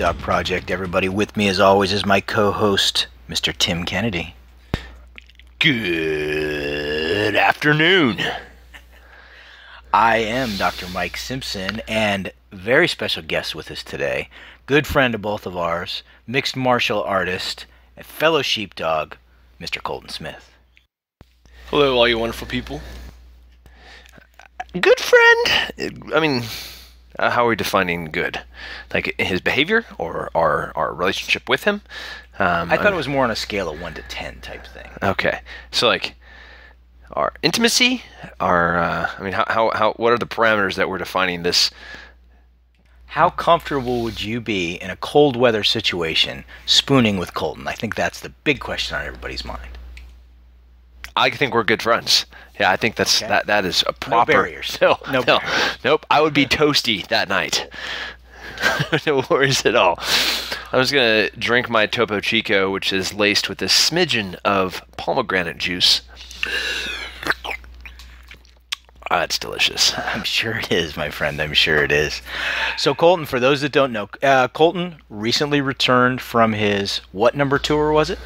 Sheepdog Project, everybody. With me, as always, is my co host, Mr. Tim Kennedy. Good afternoon. I am Dr. Mike Simpson, and very special guest with us today, good friend of both of ours, mixed martial artist, and fellow sheepdog, Mr. Colton Smith. Hello, all you wonderful people. Good friend. I mean, uh, how are we defining good? Like his behavior or our our relationship with him? Um, I thought it was more on a scale of 1 to 10 type thing. Okay, so like our intimacy, our uh, I mean, how, how how what are the parameters that we're defining this? How comfortable would you be in a cold weather situation spooning with Colton? I think that's the big question on everybody's mind. I think we're good friends. Yeah, I think that's Okay. that that is a proper barriers. No, No no, barriers. nope. I would be toasty that night. no worries at all. I was gonna drink my Topo Chico, which is laced with a smidgen of pomegranate juice. Ah, it's delicious. I'm sure it is, my friend. I'm sure it is. So, Colton, for those that don't know, uh, Colton recently returned from his what number tour was it?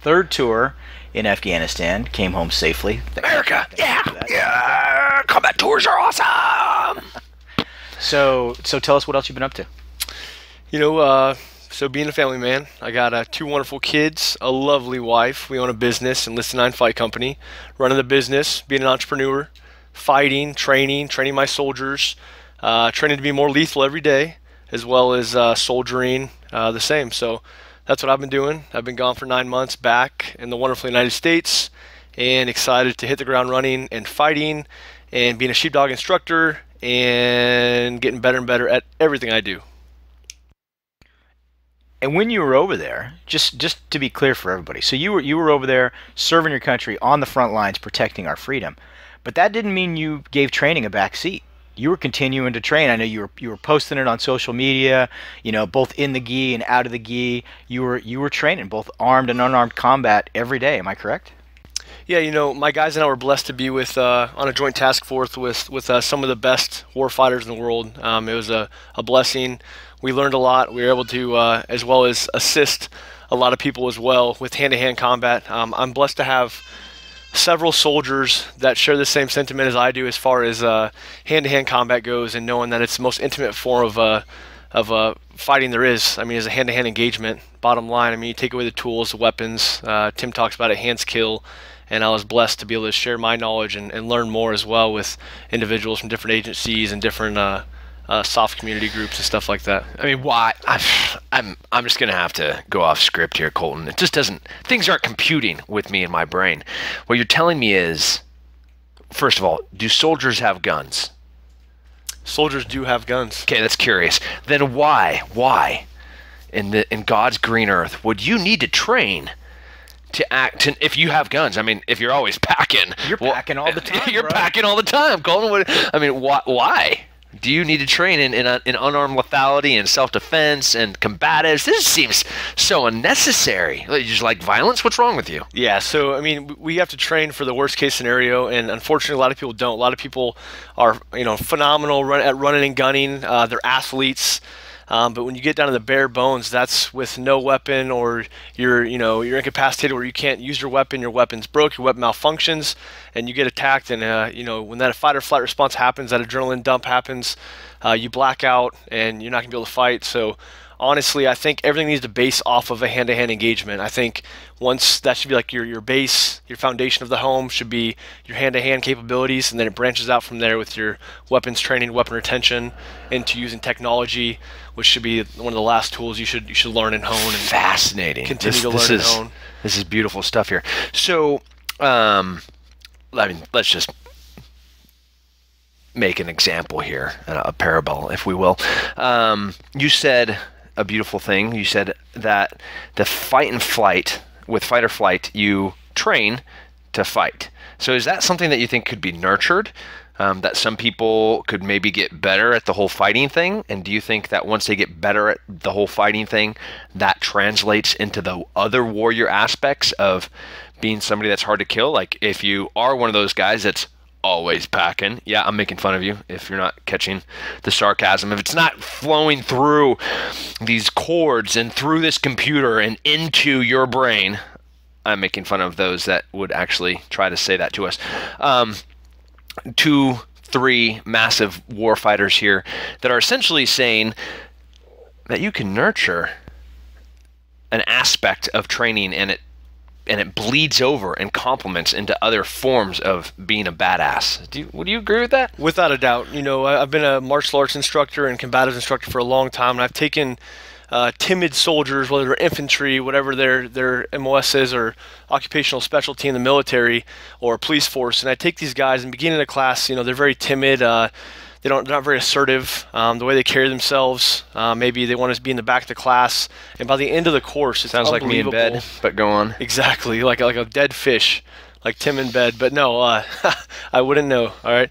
Third tour in Afghanistan. Came home safely. Th- America, thank yeah, you for that. yeah. Combat tours are awesome. So, so tell us what else you've been up to. You know, uh, so being a family man, I got uh, two wonderful kids, a lovely wife. We own a business, Enlisted Nine Fight Company. Running the business, being an entrepreneur, fighting, training, training my soldiers, uh, training to be more lethal every day, as well as uh, soldiering uh, the same. So that's what I've been doing. I've been gone for nine months back in the wonderful United States and excited to hit the ground running and fighting and being a sheepdog instructor and getting better and better at everything I do. And when you were over there, just just to be clear for everybody, so you were you were over there serving your country on the front lines, protecting our freedom, but that didn't mean you gave training a back seat. You were continuing to train. I know you were you were posting it on social media, you know, both in the gi and out of the gi. You were you were training both armed and unarmed combat every day. Am I correct? Yeah, you know, my guys and I were blessed to be with uh, on a joint task force with with uh, some of the best war fighters in the world. Um, it was a, a blessing. We learned a lot. We were able to, uh, as well as assist a lot of people as well with hand-to-hand combat. Um, I'm blessed to have several soldiers that share the same sentiment as I do as far as uh, hand-to-hand combat goes, and knowing that it's the most intimate form of uh, of uh, fighting there is. I mean, as a hand-to-hand engagement. Bottom line, I mean, you take away the tools, the weapons. Uh, Tim talks about it, hands kill, and I was blessed to be able to share my knowledge and, and learn more as well with individuals from different agencies and different uh, SOF community groups and stuff like that. I mean, why? I've, I'm I'm just gonna have to go off script here, Colton. It just doesn't. Things aren't computing with me in my brain. What you're telling me is, first of all, do soldiers have guns? Soldiers do have guns. Okay, that's curious. Then why? Why? In the in God's green earth, would you need to train to act? To, if you have guns, I mean, if you're always packing, You're packing all the time, You're bro. packing all the time, Colton. What, I mean, why? Why? Do you need to train in, in, in unarmed lethality and self-defense and combatives? This seems so unnecessary. You just like violence? What's wrong with you? Yeah, so I mean, we have to train for the worst case scenario, and unfortunately, a lot of people don't. A lot of people are, you know, phenomenal run, at running and gunning. Uh, they're athletes, um, but when you get down to the bare bones, that's with no weapon, or you're, you know, you're incapacitated, where you can't use your weapon. Your weapon's broke. Your weapon malfunctions, and you get attacked. And uh, you know, when that fight or flight response happens, that adrenaline dump happens, uh, you black out, and you're not gonna be able to fight. So honestly, I think everything needs to base off of a hand-to-hand engagement. I think once that should be like your your base, your foundation of the home should be your hand-to-hand capabilities, and then it branches out from there with your weapons training, weapon retention, into using technology, which should be one of the last tools you should you should learn and hone. And Fascinating. Continue this, to this learn and is, own. This is beautiful stuff here. So, um, I mean, let's just make an example here, a, a parable, if we will. Um, you said a beautiful thing. You said that the fight and flight, with fight or flight, you train to fight. So, is that something that you think could be nurtured? Um, that some people could maybe get better at the whole fighting thing? And do you think that once they get better at the whole fighting thing, that translates into the other warrior aspects of being somebody that's hard to kill? Like if you are one of those guys that's always packing. Yeah, I'm making fun of you if you're not catching the sarcasm. If it's not flowing through these cords and through this computer and into your brain, I'm making fun of those that would actually try to say that to us. Um, two, three massive war fighters here that are essentially saying that you can nurture an aspect of training and it and it bleeds over and complements into other forms of being a badass. Do you, would you agree with that? Without a doubt. You know, I've been a martial arts instructor and combative instructor for a long time, and I've taken uh, timid soldiers, whether they're infantry, whatever their their MOS is, or occupational specialty in the military or police force, and I take these guys and beginning of class, you know, they're very timid. Uh, they don't, they're not very assertive. Um, the way they carry themselves, uh, maybe they want to be in the back of the class. And by the end of the course, it Sounds like me in bed, but go on. Exactly, like like a dead fish, like Tim in bed. But no, uh, I wouldn't know. All right,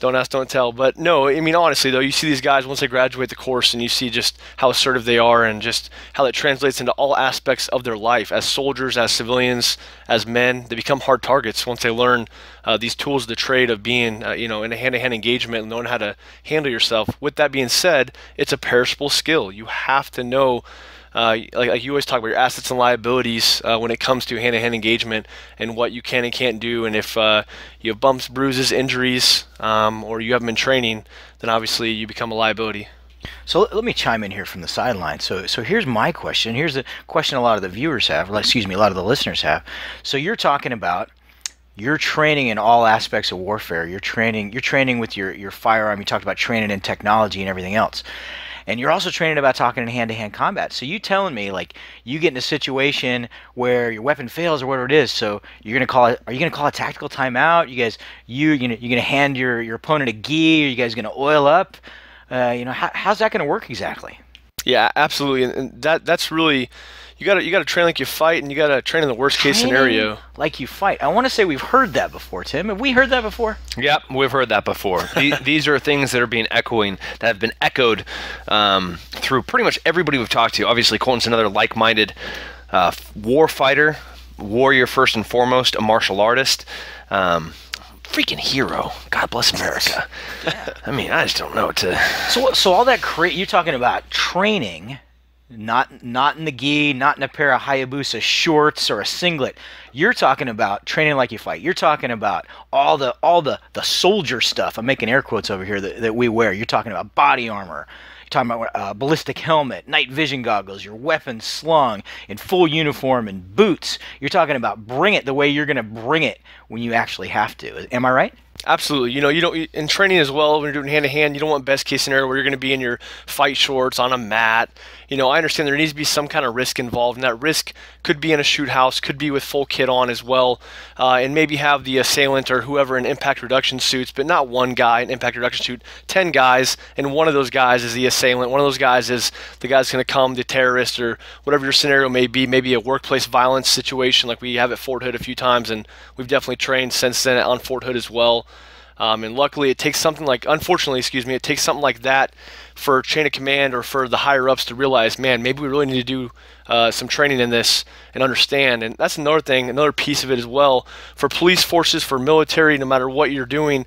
don't ask, don't tell. But no, I mean honestly though, you see these guys once they graduate the course, and you see just how assertive they are, and just how that translates into all aspects of their life as soldiers, as civilians, as men. They become hard targets once they learn uh, these tools of the trade of being, uh, you know, in a hand-to-hand engagement and knowing how to handle yourself. With that being said, it's a perishable skill. You have to know uh, like, like you always talk about your assets and liabilities uh, when it comes to hand-to-hand engagement and what you can and can't do. And if uh, you have bumps, bruises, injuries, um, or you haven't been training, then obviously you become a liability. So let- me chime in here from the sideline. So so here's my question. Here's the question a lot of the viewers have, excuse me, a lot of the listeners have. So you're talking about you're training in all aspects of warfare. You're training you're training with your your firearm. You talked about training in technology and everything else. And you're also training about talking in hand-to-hand combat. So you telling me like you get in a situation where your weapon fails or whatever it is. So you're gonna call it. Are you gonna call a tactical timeout? You guys, you you know, you're gonna hand your your opponent a gi. Are you guys gonna oil up? Uh, you know, how, how's that gonna work exactly? Yeah, absolutely, and, and that that's really you got to you got to train like you fight, and you got to train in the worst case Training scenario. Like you fight. I want to say we've heard that before, Tim. Have we heard that before? Yep, we've heard that before. The- These are things that are being echoing, that have been echoed um, through pretty much everybody we've talked to. Obviously, Colton's another like-minded uh, war fighter, warrior first and foremost, a martial artist, um, freaking hero. God bless America. I mean, I just don't know what to. So, so all that cra- you're talking about training, not not in the gi, not in a pair of Hayabusa shorts or a singlet. You're talking about training like you fight. You're talking about all the all the the soldier stuff. I'm making air quotes over here that, that we wear. You're talking about body armor. You're talking about uh, ballistic helmet, night vision goggles, your weapons slung in full uniform and boots. You're talking about bring it the way you're going to bring it when you actually have to. Am I right? Absolutely. You know, you don't in training as well when you're doing hand to hand. You don't want best case scenario where you're going to be in your fight shorts on a mat. You know, I understand there needs to be some kind of risk involved, and that risk could be in a shoot house, could be with full kit on as well, uh, and maybe have the assailant or whoever in impact reduction suits, but not one guy in impact reduction suit, ten guys, and one of those guys is the assailant. One of those guys is the guy's going to come, the terrorist or whatever your scenario may be, maybe a workplace violence situation like we have at Fort Hood a few times, and we've definitely trained since then on Fort Hood as well. Um, and luckily, it takes something like, unfortunately, excuse me, it takes something like that for chain of command or for the higher ups to realize, man, maybe we really need to do uh, some training in this and understand. And that's another thing, another piece of it as well. For police forces, for military, no matter what you're doing,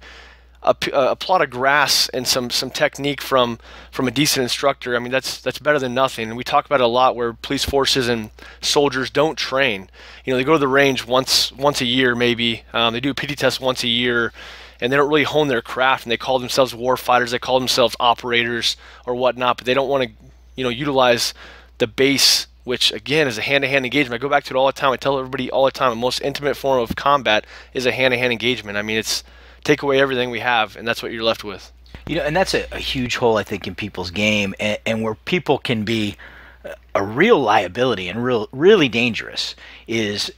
a plot of grass and some some technique from from a decent instructor. I mean, that's that's better than nothing. And we talk about it a lot where police forces and soldiers don't train. You know, they go to the range once once a year, maybe. Um, they do a PT test once a year, and they don't really hone their craft. And they call themselves war fighters. They call themselves operators or whatnot, but they don't want to, you know, utilize the base. Which again is a hand-to-hand engagement. I go back to it all the time. I tell everybody all the time. The most intimate form of combat is a hand-to-hand engagement. I mean, it's take away everything we have, and that's what you're left with. You know, and that's a, a huge hole I think in people's game, and, and where people can be a- a real liability and real really dangerous is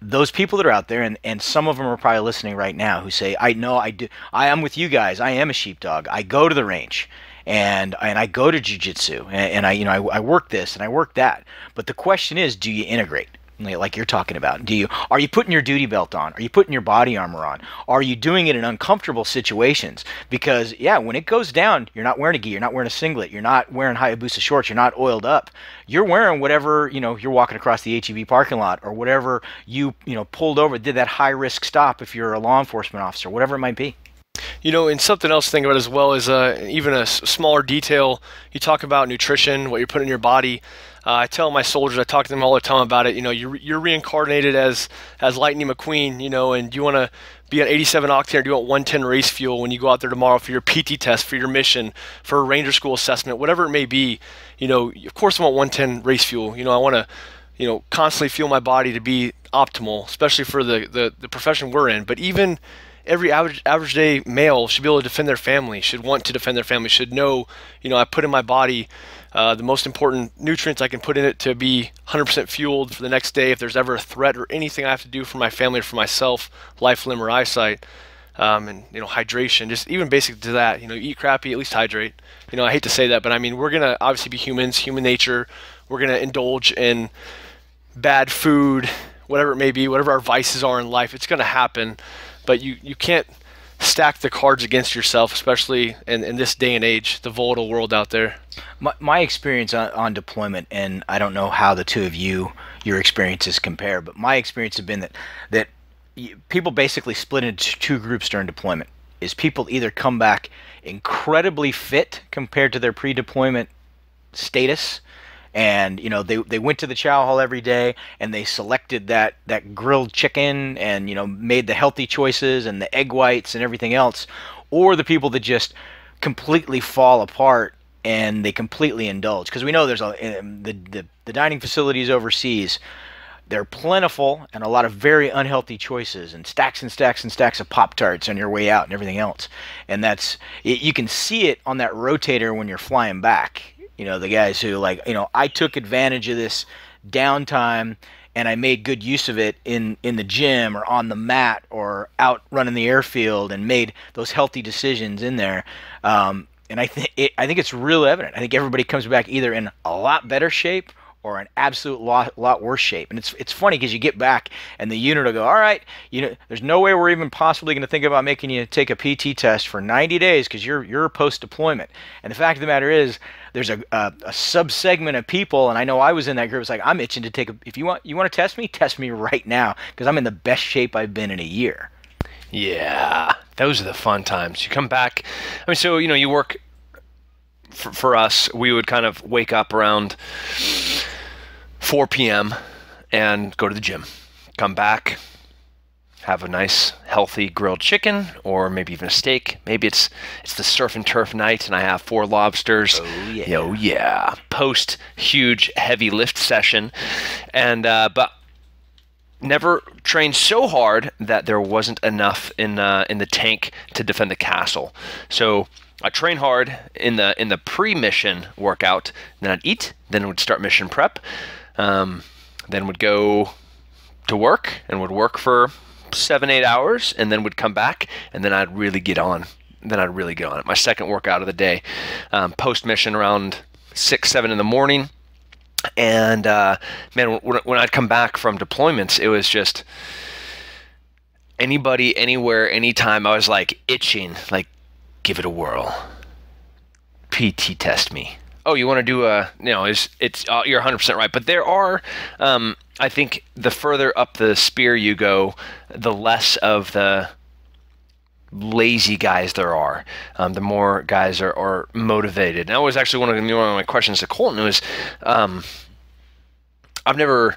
those people that are out there, and, and some of them are probably listening right now who say, "I know I do. I am with you guys. I am a sheepdog. I go to the range." And, and I go to jujitsu and, and I you know I, I work this and I work that but the question is do you integrate like you're talking about? Do you are you putting your duty belt on? Are you putting your body armor on? Are you doing it in uncomfortable situations? Because yeah, when it goes down, you're not wearing a gi, you're not wearing a singlet, you're not wearing Hayabusa shorts, you're not oiled up. You're wearing whatever you know. You're walking across the HEB parking lot or whatever you you know pulled over, did that high risk stop if you're a law enforcement officer, whatever it might be. You know, and something else to think about as well is uh, even a smaller detail. You talk about nutrition, what you're putting in your body. Uh, I tell my soldiers, I talk to them all the time about it. You know, you're, you're reincarnated as as Lightning McQueen. You know, and you want to be on 87 octane or do you want 110 race fuel when you go out there tomorrow for your PT test, for your mission, for a Ranger School assessment, whatever it may be. You know, of course I want 110 race fuel. You know, I want to, you know, constantly fuel my body to be optimal, especially for the, the, the profession we're in. But even every average average day male should be able to defend their family, should want to defend their family, should know, you know, I put in my body uh, the most important nutrients I can put in it to be 100% fueled for the next day if there's ever a threat or anything I have to do for my family or for myself, life, limb, or eyesight. Um, and you know hydration just even basic to that you know eat crappy at least hydrate you know i hate to say that but i mean we're gonna obviously be humans human nature we're gonna indulge in bad food whatever it may be whatever our vices are in life it's gonna happen but you you can't stack the cards against yourself, especially in, in this day and age, the volatile world out there. My, my experience on, on deployment, and I don't know how the two of you, your experiences compare, but my experience has been that that people basically split into two groups during deployment. Is people either come back incredibly fit compared to their pre-deployment status, and you know they they went to the chow hall every day and they selected that that grilled chicken and you know made the healthy choices and the egg whites and everything else or the people that just completely fall apart and they completely indulge. Because we know there's a um, the, the the dining facilities overseas they're plentiful and a lot of very unhealthy choices and stacks and stacks and stacks of pop tarts on your way out and everything else. And that's you can see it on that rotator when you're flying back you know, the guys who like, you know, I took advantage of this downtime and I made good use of it in in the gym or on the mat or out running the airfield and made those healthy decisions in there. Um, and I think I think it's real evident. I think everybody comes back either in a lot better shape or an absolute lot, lot worse shape. And it's it's funny because you get back and the unit will go, all right, you know, there's no way we're even possibly going to think about making you take a PT test for 90 days because you're you're post deployment. And the fact of the matter is, there's a, a, a sub segment of people, and I know I was in that group. It's like I'm itching to take a. If you want you want to test me, test me right now because I'm in the best shape I've been in a year. Yeah, those are the fun times. You come back. I mean, so you know, you work. For, for us, we would kind of wake up around 4 p.m. and go to the gym. Come back, have a nice healthy grilled chicken or maybe even a steak. Maybe it's it's the surf and turf night and I have four lobsters. Oh yeah. Oh yeah. Post huge heavy lift session. And uh, but never trained so hard that there wasn't enough in uh, in the tank to defend the castle. So I train hard in the in the pre-mission workout, then I'd eat, then I would start mission prep um, then would go to work and would work for seven, eight hours, and then would come back, and then I'd really get on. Then I'd really get on it. My second workout of the day, um, post mission around six, seven in the morning. And uh, man, when, when I'd come back from deployments, it was just anybody, anywhere, anytime. I was like itching, like give it a whirl. PT test me oh, you want to do a, you know, is it's uh, you're 100% right. But there are, um, I think, the further up the spear you go, the less of the lazy guys there are. Um, the more guys are, are motivated. And that was actually one of, the, one of my questions to Colton was, um, I've never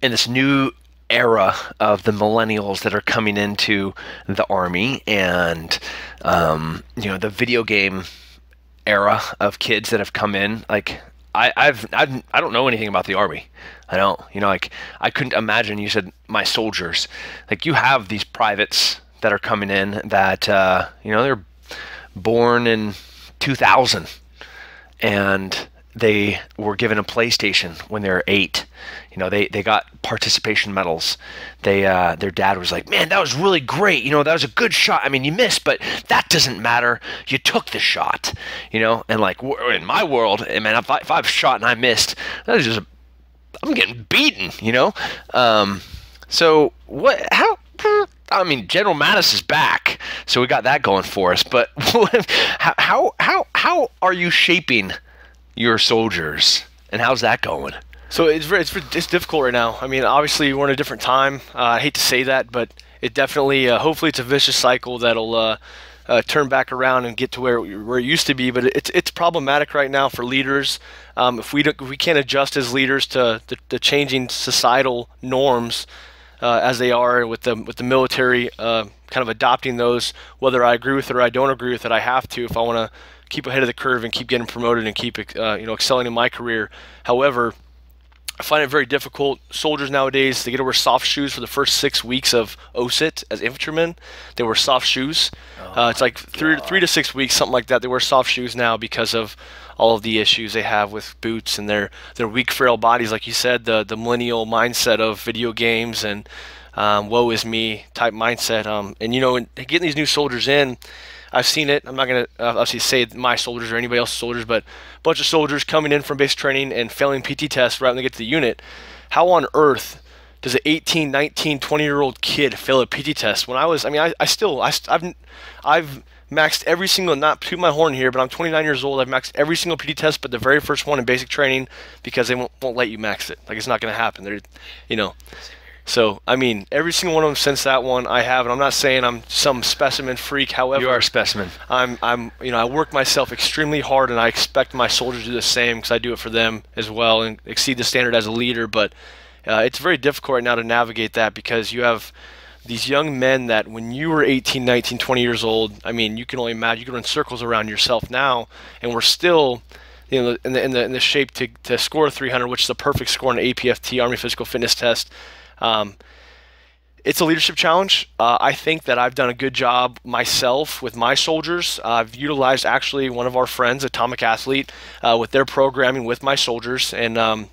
in this new era of the millennials that are coming into the army and um, you know the video game era of kids that have come in. Like I, I've, I've I don't know anything about the army. I don't. You know, like I couldn't imagine. You said my soldiers. Like you have these privates that are coming in that uh, you know they're born in 2000 and they were given a PlayStation when they were eight. You know, they, they got participation medals. They uh, their dad was like, "Man, that was really great. You know, that was a good shot. I mean, you missed, but that doesn't matter. You took the shot. You know." And like in my world, man, if, I, if I've shot and I missed, that is just a I'm getting beaten, you know. Um, so what? How? I mean, General Mattis is back, so we got that going for us. But how how how how are you shaping your soldiers, and how's that going? So it's it's, it's difficult right now. I mean, obviously we're in a different time. Uh, I hate to say that, but it definitely, uh, hopefully, it's a vicious cycle that'll uh, uh, turn back around and get to where where it used to be. But it's it's problematic right now for leaders. Um, if we if we can't adjust as leaders to the, the changing societal norms uh, as they are with the with the military, uh, kind of adopting those, whether I agree with it or I don't agree with it, I have to if I want to keep ahead of the curve and keep getting promoted and keep you know excelling in my career. However I find it very difficult. Soldiers nowadays, they get to wear soft shoes for the first six weeks of OSUT as infantrymen. They wear soft shoes. Oh uh, it's like three, three to six weeks, something like that. They wear soft shoes now because of all of the issues they have with boots and their, their weak, frail bodies. Like you said, the, the millennial mindset of video games and um, woe is me type mindset. Um, and, you know, and getting these new soldiers in, I've seen it. I'm not going to uh, obviously say my soldiers or anybody else's soldiers, but a bunch of soldiers coming in from basic training and failing PT tests right when they get to the unit. How on earth does an 18, 19, 20 year old kid fail a PT test? When I was, I mean, I, I still, I, I've, I've maxed every single, not to my horn here, but I'm 29 years old. I've maxed every single PT test, but the very first one in basic training because they won't, won't let you max it. Like it's not going to happen. They're, you know. So, I mean, every single one of them since that one I have, and I'm not saying I'm some specimen freak. However, you are a specimen. I'm, I'm, you know, I work myself extremely hard, and I expect my soldiers to do the same because I do it for them as well and exceed the standard as a leader. But uh, it's very difficult right now to navigate that because you have these young men that when you were 18, 19, 20 years old, I mean, you can only imagine you can run circles around yourself now, and we're still you know, in the, in the, in the shape to, to score 300, which is a perfect score on an APFT, Army Physical Fitness Test. Um, it's a leadership challenge. Uh, I think that I've done a good job myself with my soldiers. Uh, I've utilized actually one of our friends, Atomic Athlete, uh, with their programming with my soldiers and um,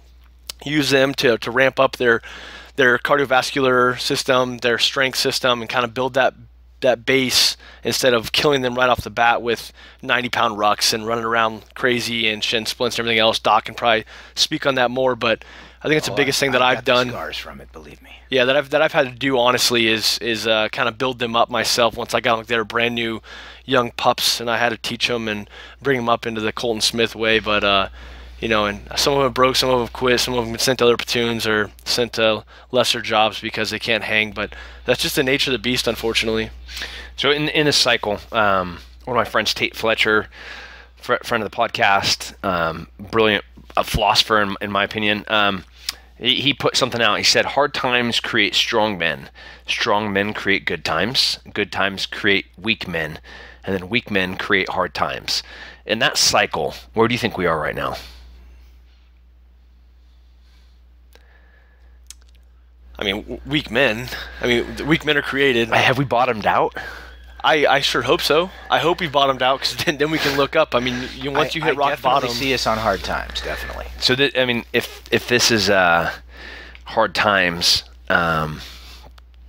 use them to, to ramp up their their cardiovascular system, their strength system, and kind of build that that base instead of killing them right off the bat with 90 pound rucks and running around crazy and shin splints and everything else. Doc can probably speak on that more, but I think it's oh, the biggest I, thing that I've, I've done. Scars from it, believe me. Yeah, that I've that I've had to do honestly is is uh, kind of build them up myself. Once I got like they're brand new, young pups, and I had to teach them and bring them up into the Colton Smith way. But uh, you know, and some of them broke, some of them quit, some of them been sent to other platoons or sent to lesser jobs because they can't hang. But that's just the nature of the beast, unfortunately. So in in a cycle, um, one of my friends, Tate Fletcher, friend of the podcast, um, brilliant a philosopher in, in my opinion. Um, he, he put something out. He said, "Hard times create strong men. Strong men create good times. Good times create weak men, and then weak men create hard times." In that cycle, where do you think we are right now? I mean, weak men. I mean, weak men are created. Have we bottomed out? I, I sure hope so. I hope we bottomed out because then, then we can look up. I mean, you, once you hit I rock bottom, see us on hard times, definitely. So that I mean, if if this is uh, hard times, um,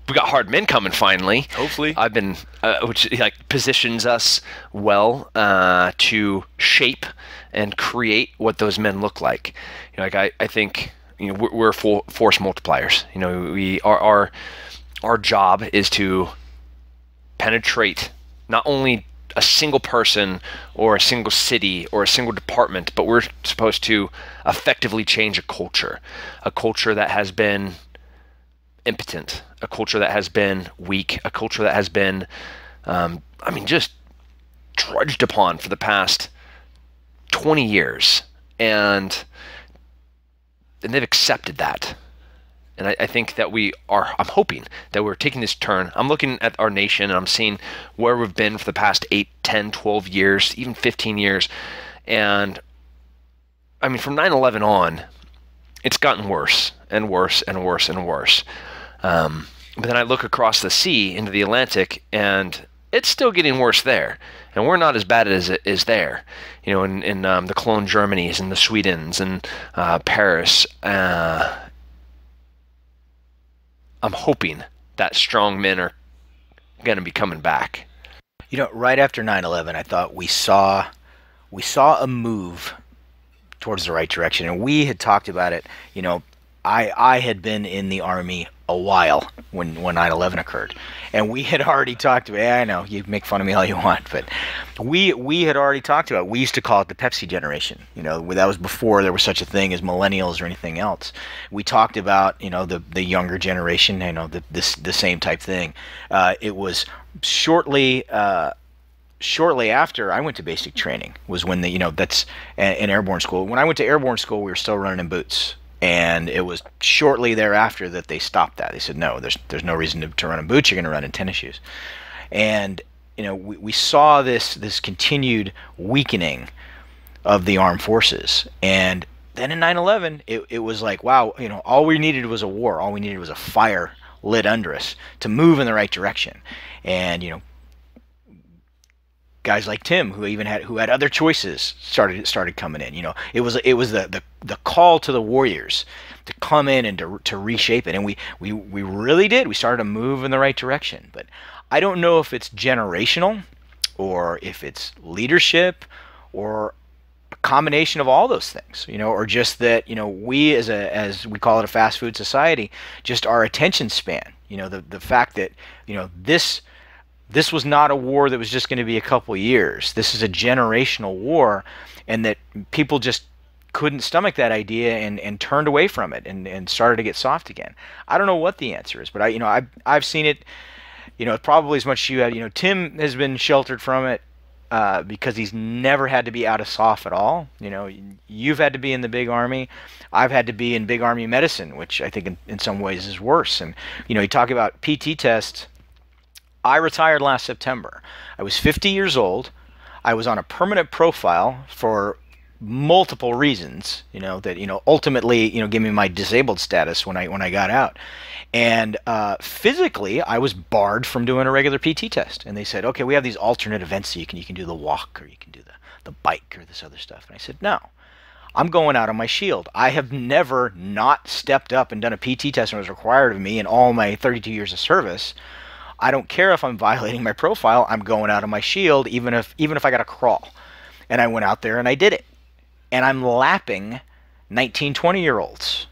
we got hard men coming finally. Hopefully, I've been uh, which like positions us well uh, to shape and create what those men look like. You know, like I, I think you know we're, we're full force multipliers. You know, we our our our job is to penetrate not only a single person or a single city or a single department, but we're supposed to effectively change a culture, a culture that has been impotent, a culture that has been weak, a culture that has been, um, I mean, just drudged upon for the past 20 years. And, and they've accepted that. And I, I, think that we are, I'm hoping that we're taking this turn. I'm looking at our nation and I'm seeing where we've been for the past 8, 10, 12 years, even 15 years. And I mean, from 9 11 on, it's gotten worse and worse and worse and worse. Um, but then I look across the sea into the Atlantic and it's still getting worse there. And we're not as bad as it is there. You know, in, in um, the Cologne Germanys and the Swedens and uh, Paris. Uh, I'm hoping that strong men are going to be coming back. You know, right after 9/11, I thought we saw we saw a move towards the right direction, and we had talked about it. You know, I I had been in the army a while when when 9/11 occurred, and we had already talked about. Yeah, I know you make fun of me all you want, but we we had already talked about. We used to call it the Pepsi generation. You know, that was before there was such a thing as millennials or anything else. We talked about you know the the younger generation. You know, the this the same type thing. Uh, it was shortly. Uh, shortly after I went to basic training was when the you know that's an airborne school. When I went to airborne school, we were still running in boots, and it was shortly thereafter that they stopped that. They said no, there's there's no reason to, to run in boots. You're going to run in tennis shoes, and you know we, we saw this this continued weakening of the armed forces and then in 9-11 it, it was like wow you know all we needed was a war all we needed was a fire lit under us to move in the right direction and you know guys like Tim who even had who had other choices started started coming in. You know, it was it was the the, the call to the Warriors to come in and to, to reshape it, and we, we we really did. We started to move in the right direction. But I don't know if it's generational, or if it's leadership, or a combination of all those things. You know, or just that you know we as a as we call it a fast food society, just our attention span. You know, the the fact that you know this this was not a war that was just going to be a couple years. This is a generational war, and that people just couldn't stomach that idea and, and turned away from it and, and started to get SOF again. I don't know what the answer is, but I you know I've I've seen it. You know, probably as much as you have. You know, Tim has been sheltered from it uh, because he's never had to be out of soft at all. You know, you've had to be in the big army. I've had to be in big army medicine, which I think in, in some ways is worse. And you know, you talk about PT tests I retired last September. I was 50 years old. I was on a permanent profile for multiple reasons, you know, that you know ultimately, you know, gave me my disabled status when I when I got out. And uh, physically, I was barred from doing a regular PT test. And they said, okay, we have these alternate events, so you can you can do the walk or you can do the the bike or this other stuff. And I said, no. I'm going out on my shield. I have never not stepped up and done a PT test when it was required of me in all my 32 years of service. I don't care if I'm violating my profile. I'm going out of my shield, even if even if I got to crawl. And I went out there and I did it. And I'm lapping 19, 20 year olds.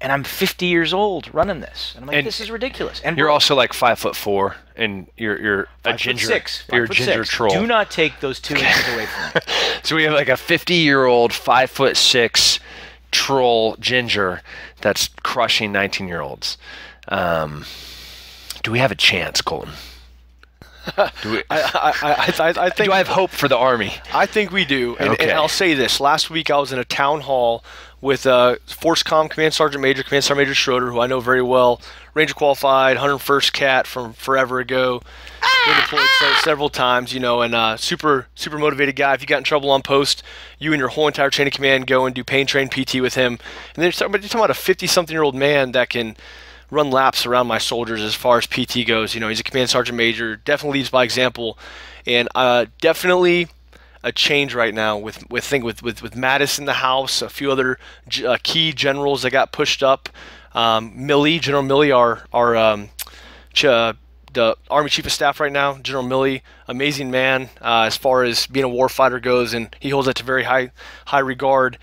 And I'm 50 years old running this. And I'm like, And this is ridiculous. And You're also like five foot four, and you're you're a ginger. six. You're a ginger six. troll. Do not take those two inches away from me. So we have like a 50 year old, five foot six troll ginger that's crushing 19 year olds. Um, do we have a chance, Colton? Do, we, I, I, I, I, I think do I have hope for the army? I think we do. And, Okay. and I'll say this. Last week I was in a town hall with uh, FORSCOM Command Sergeant Major, Command Sergeant Major Schroeder, who I know very well, Ranger qualified, 101st Cat from forever ago. Been deployed se- several times, you know, and uh, super super motivated guy. If you got in trouble on post, you and your whole entire chain of command go and do pain train PT with him. And they're talking, you're talking about a 50 something year old man that can run laps around my soldiers as far as PT goes. You know, he's a command sergeant major, definitely leads by example, and uh, definitely a change right now with with think with with with Mattis in the house, a few other uh, key generals that got pushed up. Um, Milley, General Milley, our our um, uh, the Army Chief of Staff right now, General Milley, amazing man uh, as far as being a warfighter goes, and he holds that to very high high regard.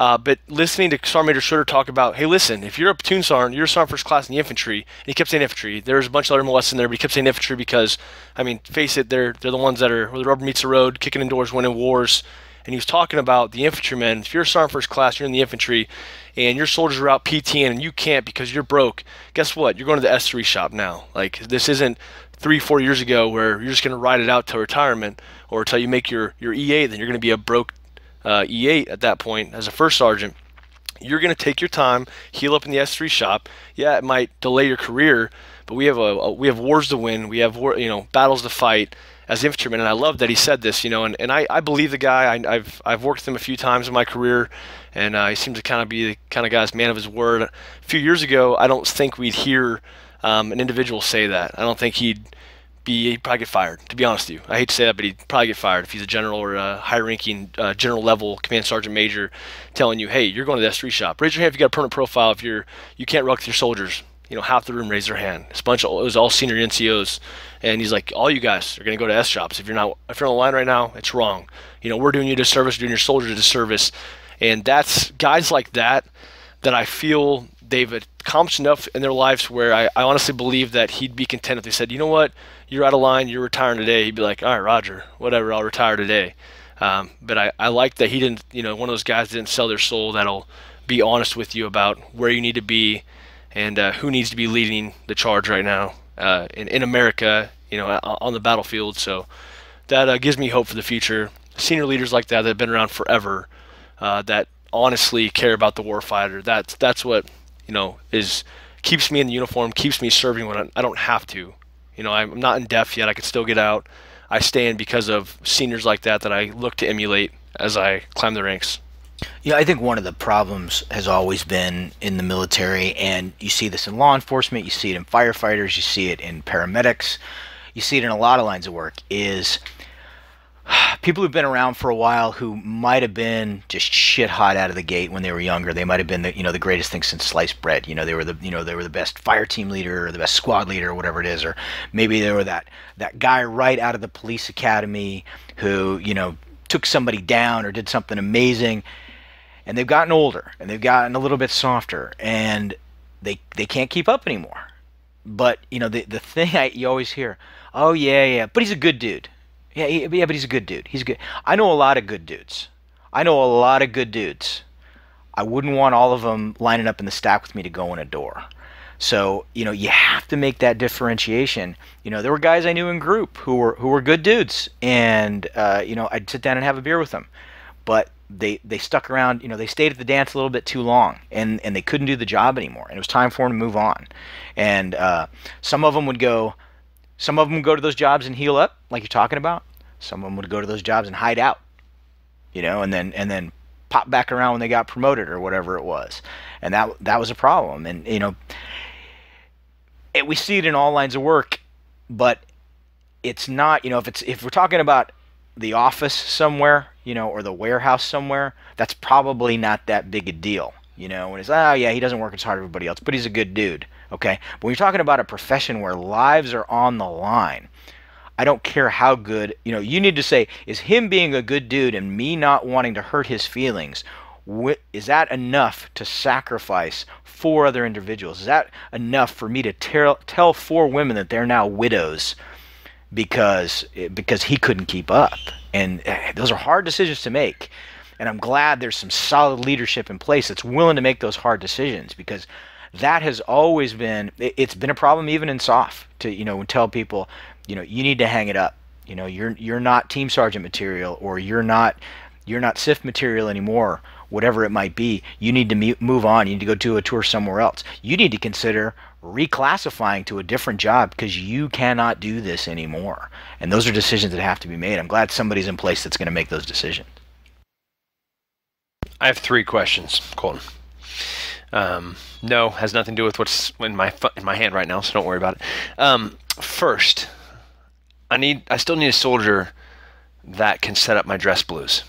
Uh, but listening to Sergeant Major Schroeder talk about, hey, listen, if you're a platoon sergeant, you're a sergeant first class in the infantry, and he kept saying infantry. There's a bunch of other MOS in there, but he kept saying infantry because, I mean, face it, they're they're the ones that are where the rubber meets the road, kicking indoors, winning wars. And he was talking about the infantrymen. If you're a sergeant first class, you're in the infantry, and your soldiers are out PTing and you can't because you're broke. Guess what? You're going to the S3 shop now. Like this isn't three, four years ago where you're just going to ride it out till retirement or until you make your your E8. Then you're going to be a broke uh, E8 at that point as a first sergeant. You're going to take your time, heal up in the S3 shop. Yeah, it might delay your career, but we have a, a we have wars to win. We have war, you know battles to fight as infantrymen. And I love that he said this, you know, and, and I, I believe the guy. I, I've I've worked with him a few times in my career, and uh, he seems to kind of be the kind of guy's man of his word. A few years ago, I don't think we'd hear um, an individual say that. I don't think he'd be he'd probably get fired. To be honest with you, I hate to say that, but he'd probably get fired if he's a general or a high-ranking uh, general level command sergeant major, telling you, "Hey, you're going to the S3 shop. Raise your hand if you got a permanent profile. If you're you can't rock with your soldiers." You know, half the room raised their hand. It's a bunch of it was all senior NCOs, and he's like, "All you guys are going to go to S shops. If you're not if you're on the line right now, it's wrong. You know, we're doing you a disservice, doing your soldiers a disservice." And that's guys like that that I feel they've accomplished enough in their lives where I, I honestly believe that he'd be content if they said, you know what, you're out of line, you're retiring today. He'd be like, all right, Roger, whatever, I'll retire today. Um, but I, I like that he didn't, you know, one of those guys didn't sell their soul that'll be honest with you about where you need to be and uh, who needs to be leading the charge right now uh, in, in America, you know, on the battlefield. So that uh, gives me hope for the future. Senior leaders like that that have been around forever, uh, that honestly care about the warfighter. That's that's what you know is keeps me in the uniform, keeps me serving when I don't have to. You know, I'm not in depth yet. I can still get out. I stay in because of seniors like that that I look to emulate as I climb the ranks. Yeah, I think one of the problems has always been in the military, and you see this in law enforcement, you see it in firefighters, you see it in paramedics, you see it in a lot of lines of work, is people who've been around for a while who might have been just shit hot out of the gate when they were younger. They might have been the you know the greatest thing since sliced bread. You know they were the you know they were the best fire team leader or the best squad leader or whatever it is, or maybe they were that that guy right out of the police academy who you know took somebody down or did something amazing and they've gotten older and they've gotten a little bit softer and they they can't keep up anymore. But you know the the thing I you always hear, oh yeah yeah, but he's a good dude. Yeah he, yeah, but he's a good dude. He's good. I know a lot of good dudes. I know a lot of good dudes. I wouldn't want all of them lining up in the stack with me to go in a door. So you know you have to make that differentiation. You know there were guys I knew in group who were who were good dudes, and uh, you know I'd sit down and have a beer with them, but they they stuck around. You know, they stayed at the dance a little bit too long, and and they couldn't do the job anymore. And it was time for them to move on. And uh, some of them would go, some of them go to those jobs and heal up, like you're talking about. Some of them would go to those jobs and hide out. You know, and then and then pop back around when they got promoted or whatever it was. And that that was a problem. And you know, it, we see it in all lines of work, but it's not. You know, if it's if we're talking about the office somewhere, you know, or the warehouse somewhere, that's probably not that big a deal. You know, when it's, oh, yeah, he doesn't work as hard as everybody else, but he's a good dude. Okay. But when you're talking about a profession where lives are on the line, I don't care how good, you know, you need to say, is him being a good dude and me not wanting to hurt his feelings, is that enough to sacrifice four other individuals? Is that enough for me to tell, tell four women that they're now widows because because he couldn't keep up. And eh, those are hard decisions to make. And I'm glad there's some solid leadership in place that's willing to make those hard decisions because that has always been it's been a problem even in SOF to you know tell people you know you need to hang it up. You know you're you're not team sergeant material or you're not you're not SIF material anymore whatever it might be, you need to move on. You need to go do a tour somewhere else. You need to consider reclassifying to a different job because you cannot do this anymore. And those are decisions that have to be made. I'm glad somebody's in place that's going to make those decisions. I have three questions, Colton. Um, no, has nothing to do with what's in my in my hand right now, so don't worry about it. Um, first, I need I still need a soldier that can set up my dress blues.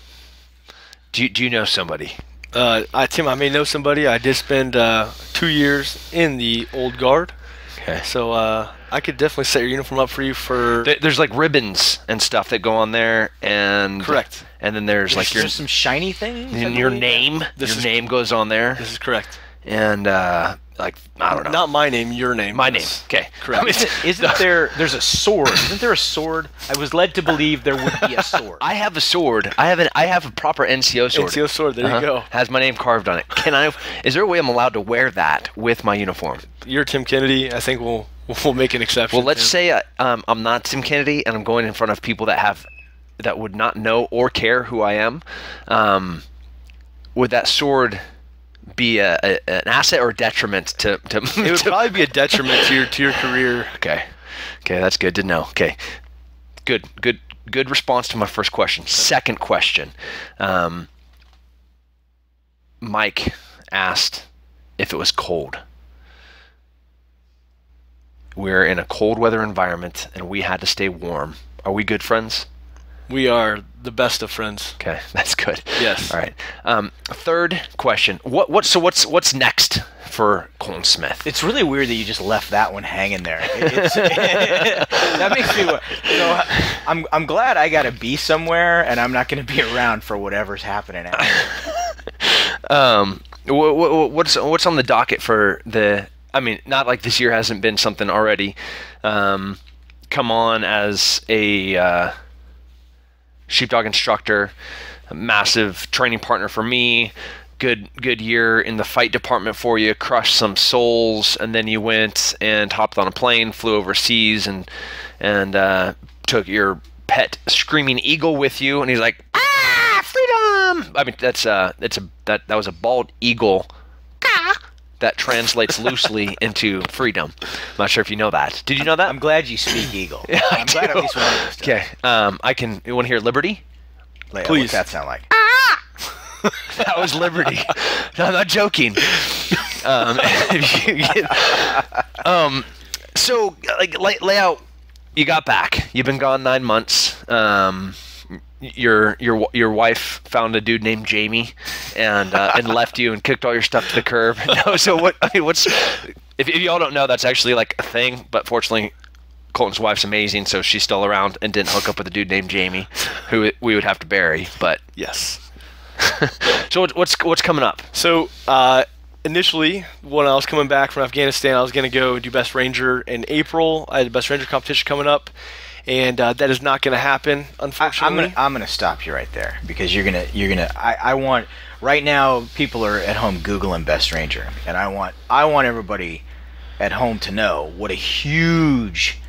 Do you, do you know somebody? Uh, I Tim, I may know somebody. I did spend uh, two years in the old guard. Okay. So uh, I could definitely set your uniform up for you for. There's like ribbons and stuff that go on there, and correct. And then there's, there's like your some shiny things. And your name. This your is, name goes on there. This is correct. And uh, like I don't know. Not my name, your name. My name. Okay. Correct. Isn't, isn't there? There's a sword. Isn't there a sword? I was led to believe there would be a sword. I have a sword. I have an. I have a proper NCO sword. NCO sword. There uh-huh. you go. Has my name carved on it. Can I? Is there a way I'm allowed to wear that with my uniform? You're Tim Kennedy. I think we'll we'll make an exception. Well, let's say I, uh, um, I'm not Tim Kennedy, and I'm going in front of people that have that would not know or care who I am. Um, would that sword? Be a, a, an asset or detriment to, to it would to probably be a detriment to your to your career. Okay. Okay that's good to know. Okay. Good good good response to my first question. Second question. Um, mike asked if it was cold. We're in a cold weather environment and we had to stay warm. Are we good friends we are the best of friends. Okay, that's good. Yes. All right. Um, third question. What what so what's what's next for Colton Smith? It's really weird that you just left that one hanging there. that makes me. You know, I'm I'm glad I got to be somewhere and I'm not going to be around for whatever's happening. um, wha- wha- what's what's on the docket for the? I mean, not like this year hasn't been something already. Um, come on as a uh, sheepdog instructor, massive training partner for me. Good good year in the fight department for you. Crushed some souls, and then you went and hopped on a plane, flew overseas, and and uh, took your pet screaming eagle with you. And he's like, ah, freedom! I mean, that's uh, it's a that that was a bald eagle. Caw. That translates loosely into freedom. I'm not sure if you know that. Did you know that? I'm glad you speak Eagle. Yeah, I I'm glad at least one of. Okay. Um, I can. You want to hear Liberty? Leia, Please. What's that sound like? That was Liberty. no, I'm not joking. Um, if you get- um, so like lay, lay out. You got back. You've been gone nine months. Um, your your your wife found a dude named Jamie, and uh, and left you and kicked all your stuff to the curb. No, so what? I mean, what's if, if y'all don't know, that's actually like a thing. But fortunately, Colton's wife's amazing, so she's still around and didn't hook up with a dude named Jamie, who we would have to bury. But Yes. so what- what's what's coming up? So uh, initially, when I was coming back from Afghanistan, I was going to go do Best Ranger in April. I had a Best Ranger competition coming up, and uh, that is not going to happen, unfortunately. I'm gonna I'm gonna stop you right there because you're gonna you're gonna I, I want right now people are at home googling Best Ranger and I want I want everybody at home to know what a huge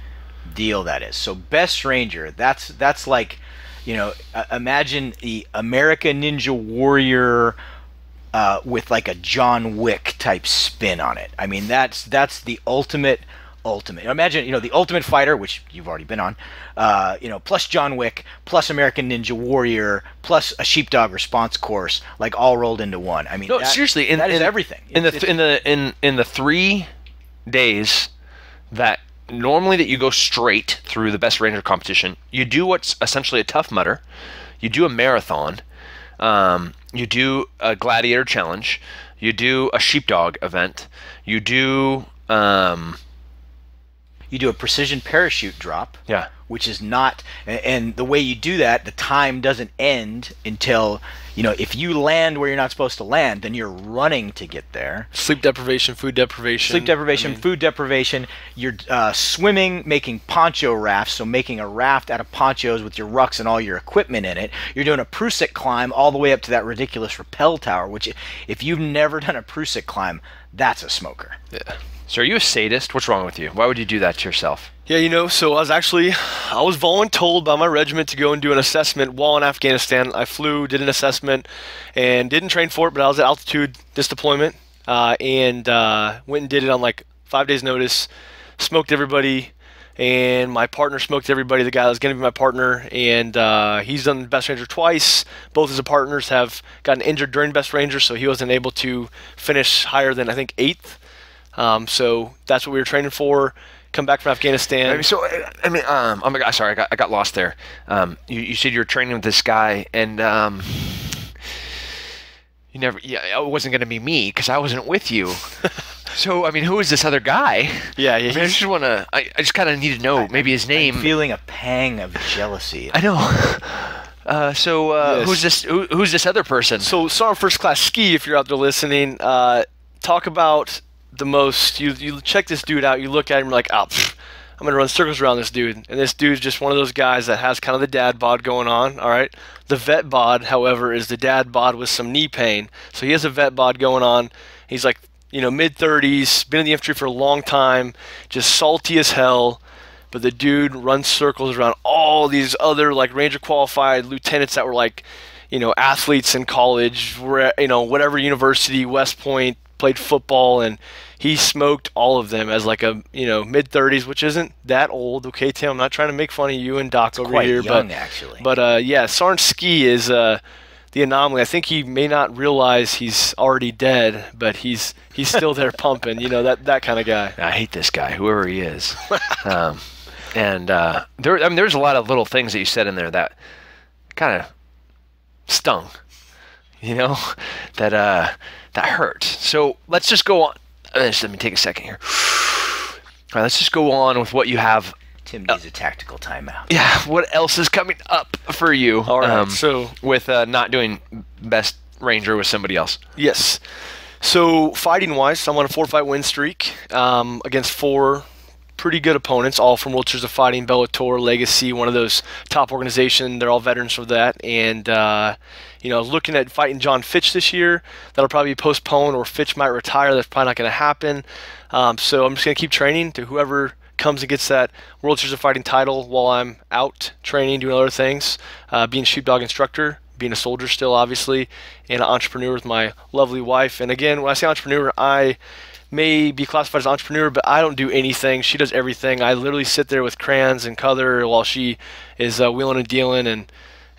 deal that is. So Best Ranger that's that's like you know uh, imagine the American Ninja Warrior uh, with like a John Wick type spin on it. I mean, that's that's the ultimate, ultimate. Imagine, you know, the Ultimate Fighter, which you've already been on, uh, you know, plus John Wick, plus American Ninja Warrior, plus a Sheepdog Response Course, like all rolled into one. I mean, No, that- seriously, in, that is in- everything. In the It's- th- in the in in the three days that normally that you go straight through the best ranger competition, you do what's essentially a Tough Mudder, you do a marathon, um, you do a gladiator challenge, you do a sheepdog event, you do um, you do a precision parachute drop. yeah. which is not and the way you do that the time doesn't end until you know if you land where you're not supposed to land then you're running to get there Sleep deprivation, food deprivation. sleep deprivation I mean, food deprivation you're uh, swimming making poncho rafts so making a raft out of ponchos with your rucks and all your equipment in it you're doing a prusik climb all the way up to that ridiculous rappel tower which if you've never done a prusik climb that's a smoker yeah. So are you a sadist? What's wrong with you? Why would you do that to yourself? Yeah, you know, so I was actually, I was voluntold by my regiment to go and do an assessment while in Afghanistan. I flew, did an assessment, and didn't train for it, but I was at altitude this deployment, uh, and uh, went and did it on like five days' notice. Smoked everybody, and my partner smoked everybody. The guy that was going to be my partner, and uh, he's done Best Ranger twice. Both his partners have gotten injured during Best Ranger, so he wasn't able to finish higher than I think eighth. Um, so that's what we were training for. Come back from Afghanistan. I mean, so I mean, um, oh my god, sorry, I got, I got lost there. Um, you, you said you were training with this guy, and um, you never, yeah, it wasn't gonna be me because I wasn't with you. so I mean, who is this other guy? Yeah, yeah. I mean, I just wanna, I, I just kind of need to know maybe his name. feeling a pang of jealousy I know. Uh, so uh, Yes. who's this? Who, who's this other person? so Sergeant First Class Ski, if you're out there listening, uh, talk about the most. You you check this dude out. You look at him like, oh, pff, I'm gonna run circles around this dude. And this dude's just one of those guys that has kind of the dad bod going on. All right. The vet bod, however, is the dad bod with some knee pain. So he has a vet bod going on. He's like, you know, mid 30s, been in the infantry for a long time, just salty as hell. But the dude runs circles around all these other like ranger qualified lieutenants that were like, you know, athletes in college, you know, whatever university, West Point, played football, and he smoked all of them as like a you know mid 30s, which isn't that old. Okay, Tim, I'm not trying to make fun of you and Doc over quite here, young but actually but uh, yeah, Sergeant Ski is uh, the anomaly. I think he may not realize he's already dead, but he's he's still there pumping. You know that that kind of guy. I hate this guy, whoever he is. um, and uh, there, I mean, there's a lot of little things that you said in there that kind of stung, you know, that uh, that hurt. So let's just go on. uh, just let me take a second here. All right, let's just go on with what you have. tim needs a tactical timeout Yeah, what else is coming up for you? All right, um, so with uh, not doing best ranger with somebody else. Yes. So fighting wise, I'm on a four fight win streak um, against four pretty good opponents, all from World Series of Fighting, Bellator, Legacy, one of those top organizations. They're all veterans for that. And, uh, you know, looking at fighting Jon Fitch this year, that'll probably be postponed, or Fitch might retire. That's probably not going to happen. Um, so I'm just going to keep training to whoever comes and gets that World Series of Fighting title while I'm out training, doing other things, uh, being sheepdog instructor, being a soldier still, obviously, and an entrepreneur with my lovely wife. And again, when I say entrepreneur, I may be classified as entrepreneur, but I don't do anything. She does everything. I literally sit there with crayons and color while she is uh, wheeling and dealing. And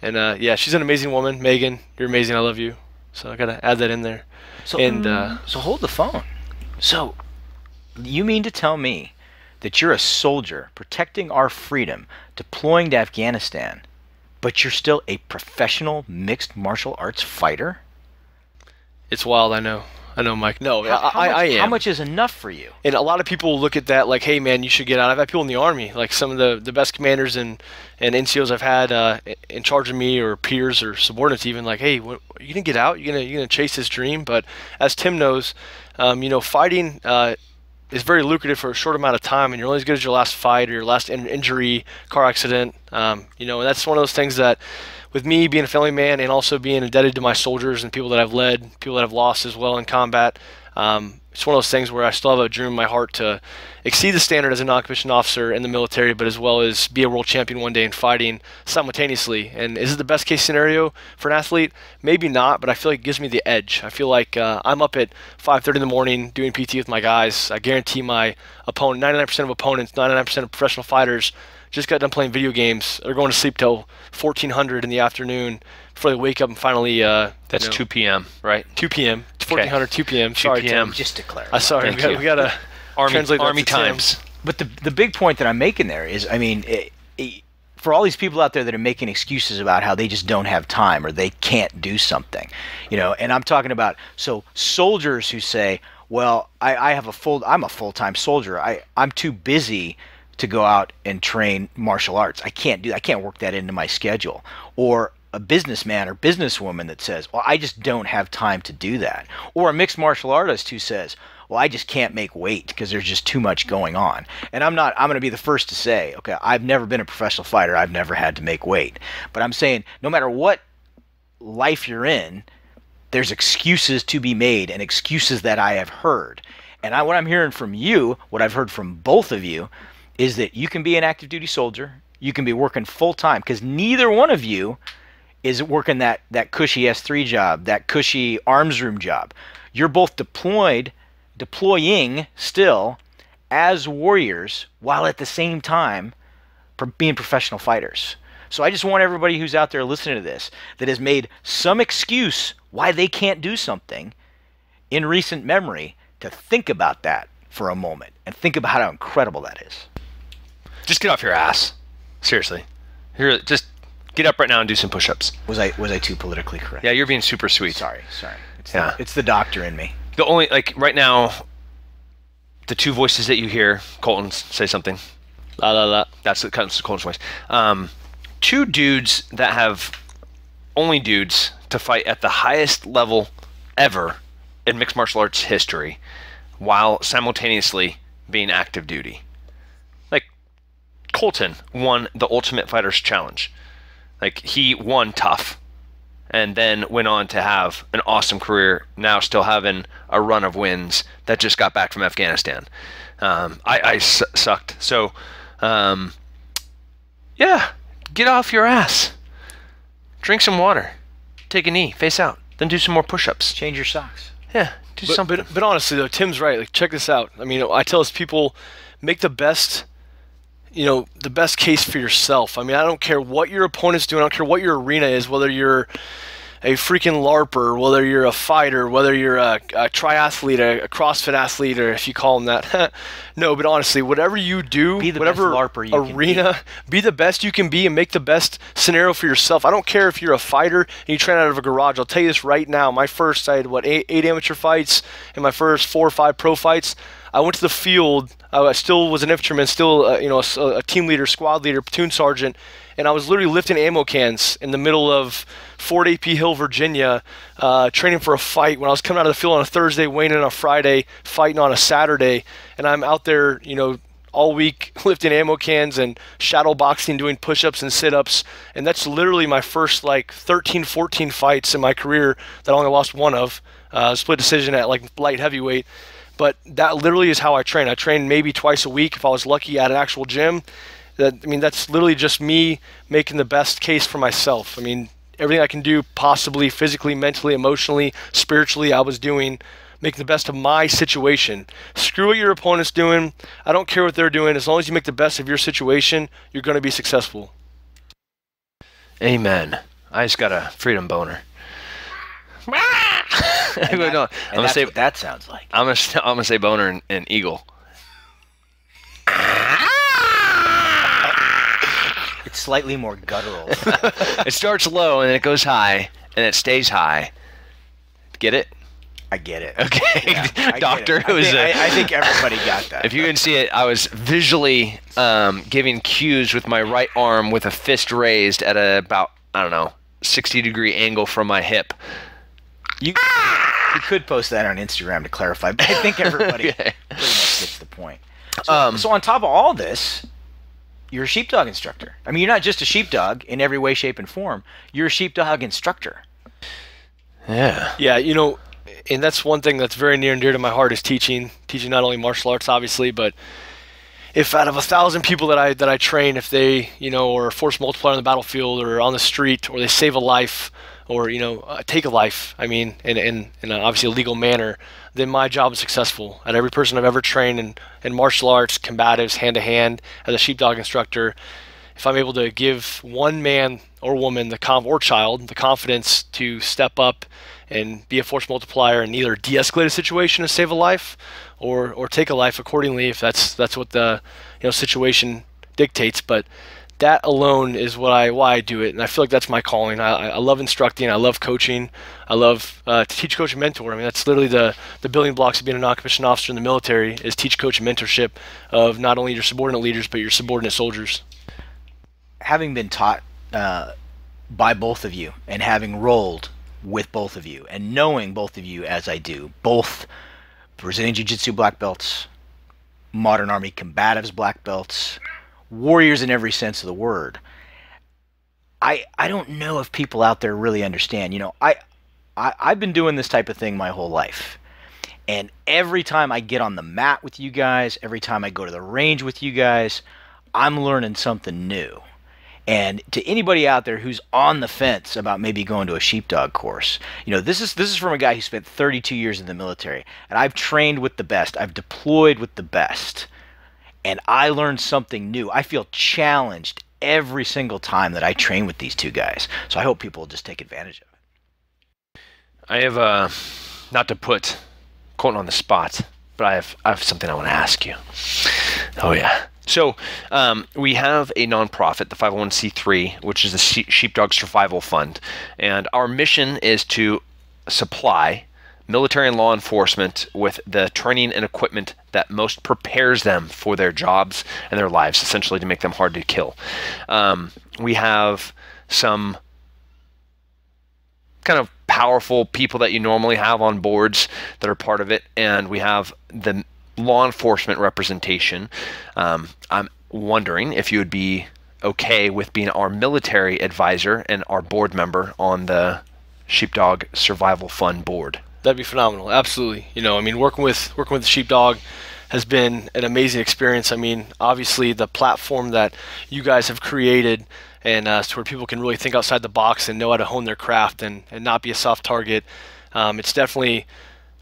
and uh, yeah, she's an amazing woman. Megan, you're amazing. I love you. So I gotta add that in there. So, and uh, so hold the phone. So, you mean to tell me that you're a soldier protecting our freedom, deploying to Afghanistan, but you're still a professional mixed martial arts fighter? it's wild. I know. I know, Mike. No, How, I, how I, much, I am. How much is enough for you? and a lot of people look at that like, hey man, you should get out. I've had people in the army, like some of the, the best commanders and, and NCOs I've had uh, in charge of me or peers or subordinates even like, hey, what, are you gonna get out? You gonna you gonna chase this dream? But as Tim knows, um, you know, fighting uh, is very lucrative for a short amount of time, and you're only as good as your last fight or your last in- injury, car accident. Um, you know, and that's one of those things that with me being a family man and also being indebted to my soldiers and people that I've led, people that I've lost as well in combat, um, it's one of those things where I still have a dream in my heart to exceed the standard as a non-commissioned officer in the military, but as well as be a world champion one day in fighting simultaneously. And is it the best case scenario for an athlete? Maybe not, but I feel like it gives me the edge. I feel like uh, I'm up at 5:30 in the morning doing PT with my guys. I guarantee my opponent, 99% of opponents, 99% of professional fighters just got done playing video games. They're going to sleep till 1400 in the afternoon before they wake up and finally. Uh, That's you know, 2 p.m., right? 2 p.m. 1400, 2 p.m. Sorry, 2 p.m. Tim. Just to clarify. I sorry. Thank we got, you. we got to Army, translate that Army to Tim. times. But the the big point that I'm making there is, I mean, it, it, for all these people out there that are making excuses about how they just don't have time or they can't do something, you know, and I'm talking about so soldiers who say, well, I, I have a full, I'm a full time soldier. I I'm too busy to go out and train martial arts. I can't do. I can't work that into my schedule. Or a businessman or businesswoman that says, "Well, I just don't have time to do that." Or a mixed martial artist who says, "Well, I just can't make weight because there's just too much going on." And I'm not I'm going to be the first to say, "Okay, I've never been a professional fighter. I've never had to make weight." But I'm saying no matter what life you're in, there's excuses to be made and excuses that I have heard. And I, what I'm hearing from you, what I've heard from both of you, is that you can be an active duty soldier, you can be working full time, because neither one of you is working that, that cushy S3 job, that cushy arms room job. You're both deployed, deploying still as warriors, while at the same time being professional fighters. So I just want everybody who's out there listening to this that has made some excuse why they can't do something in recent memory to think about that for a moment and think about how incredible that is. Just get off your ass. Seriously. Here, just get up right now and do some push-ups. Was I was I too politically correct? Yeah, you're being super sweet. Sorry, sorry. It's Yeah. the, it's the doctor in me. The only like right now, the two voices that you hear, Colton say something. La la la. That's the Colton's Colton's voice. Um, two dudes that have only dudes to fight at the highest level ever in mixed martial arts history, while simultaneously being active duty. Like Colton won the Ultimate Fighters Challenge. Like he won tough, and then went on to have an awesome career. Now still having a run of wins that just got back from Afghanistan. Um, I, I su- sucked. So, um, yeah, get off your ass. Drink some water. Take a knee, face out. Then do some more push-ups. Change your socks. Yeah, do But, something. but, but honestly though, Tim's right. Like check this out. I mean, I tell us people make the best you know, the best case for yourself. I mean, I don't care what your opponent's doing. I don't care what your arena is, whether you're a freaking LARPer, whether you're a fighter, whether you're a, a triathlete, a, a CrossFit athlete, or if you call them that. no, but honestly, whatever you do, Be the whatever best LARPer you can arena, be. the best you can be and make the best scenario for yourself. I don't care if you're a fighter and you train out of a garage. I'll tell you this right now. My first, I had what eight, eight amateur fights, and my first four or five pro fights. I went to the field. I still was an infantryman, still uh, you know a, a team leader, squad leader, platoon sergeant, and I was literally lifting ammo cans in the middle of Fort AP Hill, Virginia, uh, training for a fight. When I was coming out of the field on a Thursday, weighing in on a Friday, fighting on a Saturday, and I'm out there, you know, all week lifting ammo cans and shadow boxing, doing push-ups and sit-ups, and that's literally my first like 13, 14 fights in my career that I only lost one of. Uh, split decision at like light heavyweight, but that literally is how I train. I train maybe twice a week if I was lucky at an actual gym. That I mean, that's literally just me making the best case for myself. I mean, everything I can do, possibly physically, mentally, emotionally, spiritually, I was doing making the best of my situation. Screw what your opponent's doing. I don't care what they're doing. As long as you make the best of your situation, you're going to be successful. Amen. I just got a freedom boner. And no, that- I'm and gonna that's say what that sounds like. I'm gonna I'm gonna say boner and, and eagle. It's slightly more guttural. It starts low and then it goes high and it stays high. Get it? I get it. Okay, Yeah, doctor. it. Was. I think, a- I, I think everybody got that. if you can see it, I was visually um, giving cues with my right arm with a fist raised at a, about I don't know 60 degree angle from my hip. You, you could post that on Instagram to clarify, but I think everybody Okay. pretty much gets the point. So, Um, so on top of all this, you're a sheepdog instructor. I mean, you're not just a sheepdog in every way, shape, and form. You're a sheepdog instructor. Yeah. Yeah, you know, and that's one thing that's very near and dear to my heart is teaching. Teaching not only martial arts, obviously, but if out of a thousand people that I that I train, if they you know are a force multiplier on the battlefield or on the street, or they save a life, or you know uh, take a life, I mean, in in, in an obviously a legal manner, then my job is successful. And every person I've ever trained in in martial arts, combatives, hand to hand, as a sheepdog instructor, if I'm able to give one man or woman the or child the confidence to step up and be a force multiplier and either de-escalate a situation to save a life or or take a life accordingly if that's that's what the you know situation dictates but that alone is what I why I do it and I feel like that's my calling. I, I love instructing I love coaching I love uh, to teach coach and mentor. I mean that's literally the the building blocks of being a non-commissioned officer in the military is teach coach and mentorship of not only your subordinate leaders but your subordinate soldiers. Having been taught uh, by both of you and having rolled with both of you and knowing both of you as I do, both Brazilian Jiu Jitsu black belts, modern Army combatives black belts, warriors in every sense of the word. I I don't know if people out there really understand. You know, I, I I've been doing this type of thing my whole life. And every time I get on the mat with you guys, every time I go to the range with you guys, I'm learning something new. And to anybody out there who's on the fence about maybe going to a sheepdog course, you know, this is this is from a guy who spent 32 years in the military, and I've trained with the best. I've deployed with the best. And I learned something new. I feel challenged every single time that I train with these two guys. So I hope people will just take advantage of it. I have uh, not to put Colton on the spot, but I have I have something I want to ask you. Oh yeah. So um, we have a nonprofit, the 501c3, which is the Sheepdog Survival Fund, and our mission is to supply military and law enforcement with the training and equipment that most prepares them for their jobs and their lives, essentially to make them hard to kill. Um, we have some kind of powerful people that you normally have on boards that are part of it, and we have the law enforcement representation. Um, I'm wondering if you would be okay with being our military advisor and our board member on the Sheepdog Survival Fund board. That'd be phenomenal. Absolutely. You know, I mean, working with working with the sheepdog has been an amazing experience. I mean, obviously the platform that you guys have created and uh, so where people can really think outside the box and know how to hone their craft and, and not be a soft target. Um, it's definitely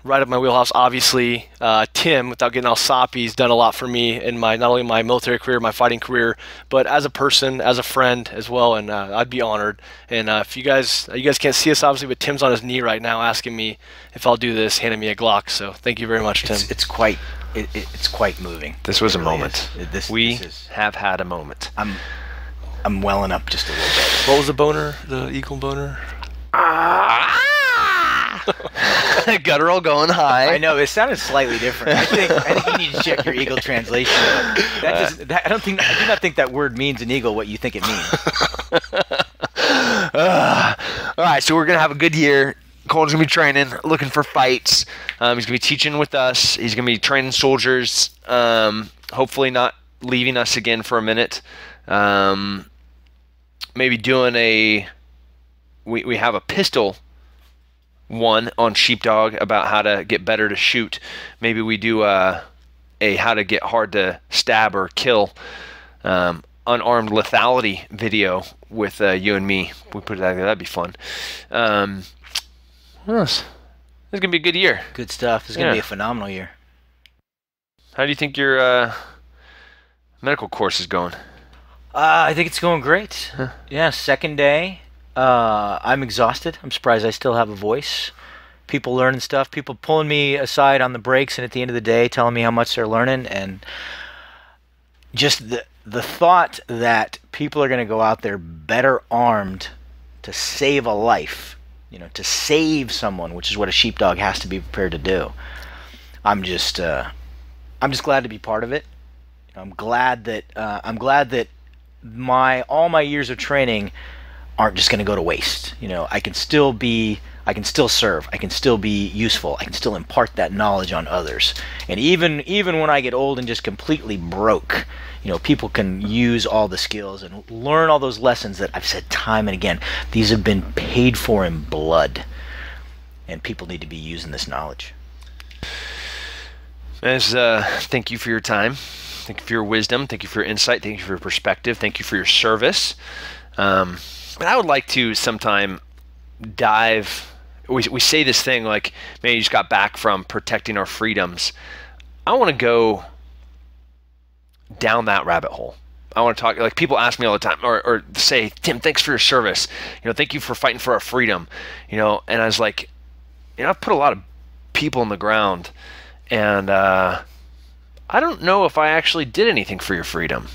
right up my wheelhouse. Obviously, uh, Tim, without getting all soppy, has done a lot for me in my not only my military career, my fighting career, but as a person, as a friend as well. And uh, I'd be honored. And uh, if you guys you guys can't see us obviously, but Tim's on his knee right now asking me if I'll do this, handing me a Glock. So thank you very much, Tim. It's, it's quite it, it, it's quite moving. This was It a really moment. is. This, we this is, have had a moment. I'm I'm welling up just a little bit. what was the boner? The eagle boner? Guttural going high. I know it sounded slightly different. I think I think you need to check your eagle translation. That just that, I don't think I do not think that word means an eagle what you think it means. All right, so we're gonna have a good year. Colton's gonna be training, looking for fights. Um, he's gonna be teaching with us. He's gonna be training soldiers. Um, hopefully, not leaving us again for a minute. Um, maybe doing a. We we have a pistol one on sheepdog about how to get better to shoot. Maybe we do a, a how to get hard to stab or kill um, unarmed lethality video with uh, you and me. We put it out there. That'd be fun. Um, what else? It's gonna be a good year. Good stuff. It's gonna be a phenomenal year. How do you think your uh, medical course is going? Uh, I think it's going great. Yeah, second day. Uh, I'm exhausted. I'm surprised I still have a voice. People learning stuff. People pulling me aside on the breaks, and at the end of the day, telling me how much they're learning, and just the the thought that people are going to go out there better armed to save a life. You know, to save someone, which is what a sheepdog has to be prepared to do. I'm just, uh, I'm just glad to be part of it. I'm glad that uh, I'm glad that my all my years of training aren't just going to go to waste. You know, I can still be I can still serve. I can still be useful. I can still impart that knowledge on others. And even even when I get old and just completely broke, you know, people can use all the skills and learn all those lessons that I've said time and again. These have been paid for in blood. And people need to be using this knowledge. As uh, thank you for your time. Thank you for your wisdom. Thank you for your insight. Thank you for your perspective. Thank you for your service. Um, and I would like to sometime dive. We, we say this thing like, man, you just got back from protecting our freedoms. I want to go down that rabbit hole. I want to talk like people ask me all the time or, or say, Tim, thanks for your service. You know, thank you for fighting for our freedom. You know, and I was like, you know, I've put a lot of people on the ground and uh, I don't know if I actually did anything for your freedom.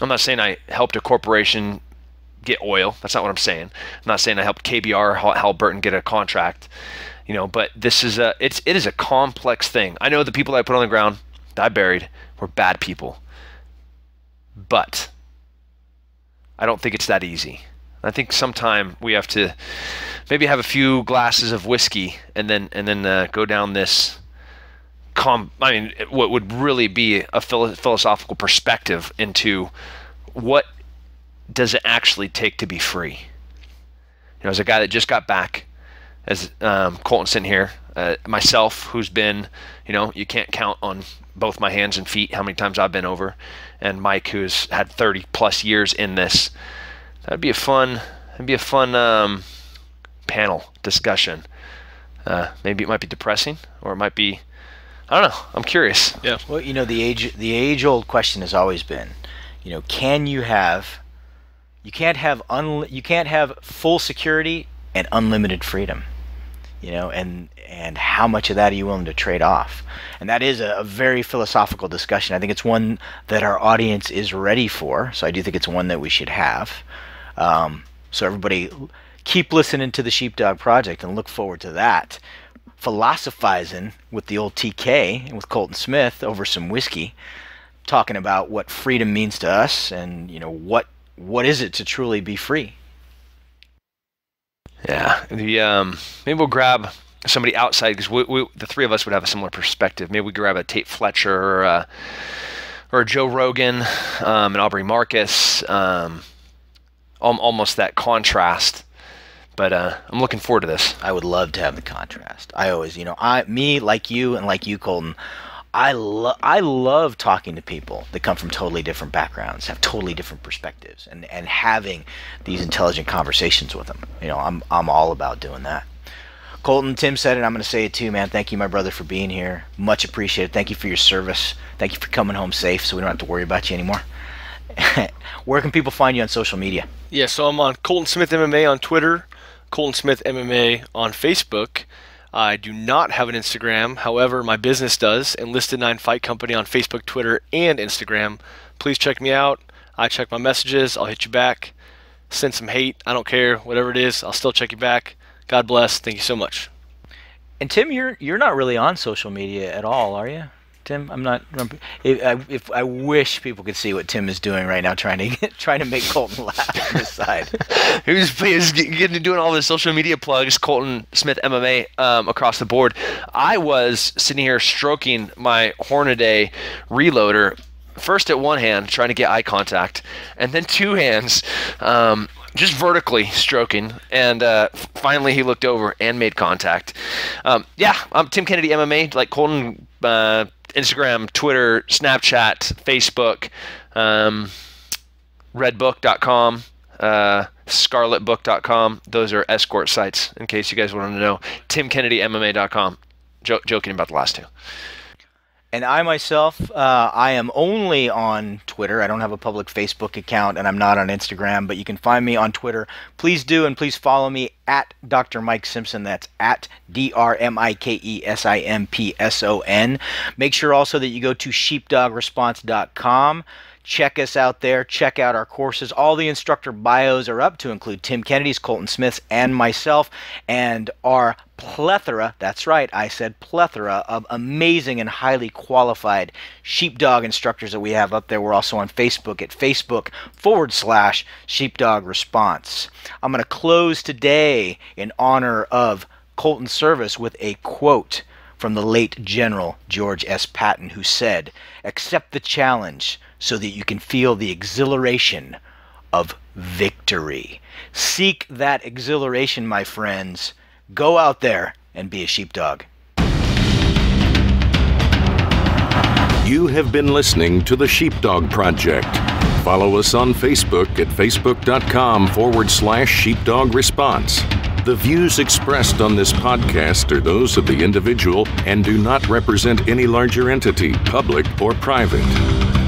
I'm not saying I helped a corporation get oil. That's not what I'm saying. I'm not saying I helped KBR Hal- Halliburton get a contract. You know, but this is a it's it is a complex thing. I know the people I put on the ground that I buried were bad people, but I don't think it's that easy. I think sometime we have to maybe have a few glasses of whiskey and then and then uh, go down this com I mean what would really be a philo- philosophical perspective into what does it actually take to be free you know as a guy that just got back as um, Colton sitting here uh, myself who's been you know you can't count on both my hands and feet how many times I've been over and Mike who's had 30 plus years in this that'd be a fun that'd be a fun um, panel discussion uh, maybe it might be depressing or it might be I don't know. I'm curious. Yeah. Well, you know, the age the age old question has always been, you know, can you have you can't have un, you can't have full security and unlimited freedom. You know, and and how much of that are you willing to trade off? And that is a, a very philosophical discussion. I think it's one that our audience is ready for. So I do think it's one that we should have. Um, so everybody keep listening to the Sheepdog Project and look forward to that philosophizing with the old TK and with Colton Smith over some whiskey, talking about what freedom means to us and you know what what is it to truly be free. Yeah. The um, maybe we'll grab somebody outside because we, we, the three of us would have a similar perspective. Maybe we grab a Tate Fletcher or a, or a Joe Rogan, um, and Aubrey Marcus. Um, al- almost that contrast. But uh, I'm looking forward to this. I would love to have the contrast. I always, you know, I me like you and like you Colton, I love I love talking to people that come from totally different backgrounds, have totally different perspectives and and having these intelligent conversations with them. You know, I'm I'm all about doing that. Colton, Tim said it. I'm going to say it too, man. Thank you, my brother, for being here. Much appreciated. Thank you for your service. Thank you for coming home safe, so we don't have to worry about you anymore. Where can people find you on social media? Yeah, so I'm on Colton Smith MMA on Twitter, Colton Smith MMA on Facebook. I do not have an Instagram. However, my business does, Enlisted Nine Fight Company on Facebook, Twitter, and Instagram. Please check me out. I check my messages. I'll hit you back. Send some hate. I don't care. Whatever it is, I'll still check you back. God bless. Thank you so much. And Tim, you're you're not really on social media at all, are you? Tim, I'm not. If I, if I wish people could see what Tim is doing right now, trying to trying to make Colton laugh on the side. He's getting doing all the social media plugs. Colton Smith MMA um, across the board. I was sitting here stroking my Hornady reloader. First at one hand, trying to get eye contact, and then two hands. Um, just vertically stroking, and uh, finally he looked over and made contact. Um, yeah, I'm Tim Kennedy MMA, like Colton, uh, Instagram, Twitter, Snapchat, Facebook, um, Redbook.com, uh, ScarletBook.com. Those are escort sites, in case you guys wanted to know. TimKennedyMMA.com. Jo- joking about the last two. And I myself, uh, I am only on Twitter. I don't have a public Facebook account, and I'm not on Instagram. But you can find me on Twitter. Please do, and please follow me at Dr. Mike Simpson. That's at D R M I K E S I M P S O N. Make sure also that you go to sheepdogresponse.com. Check us out there. Check out our courses. All the instructor bios are up to include Tim Kennedy's, Colton Smith's, and myself, and our plethora that's right, I said plethora of amazing and highly qualified sheepdog instructors that we have up there. We're also on Facebook at Facebook forward slash sheepdog response. I'm going to close today in honor of Colton's service with a quote from the late General George S. Patton, who said, Accept the challenge so that you can feel the exhilaration of victory. Seek that exhilaration, my friends. Go out there and be a sheepdog. You have been listening to the Sheepdog Project. Follow us on Facebook at facebook.com forward slash sheepdog response. The views expressed on this podcast are those of the individual and do not represent any larger entity, public or private.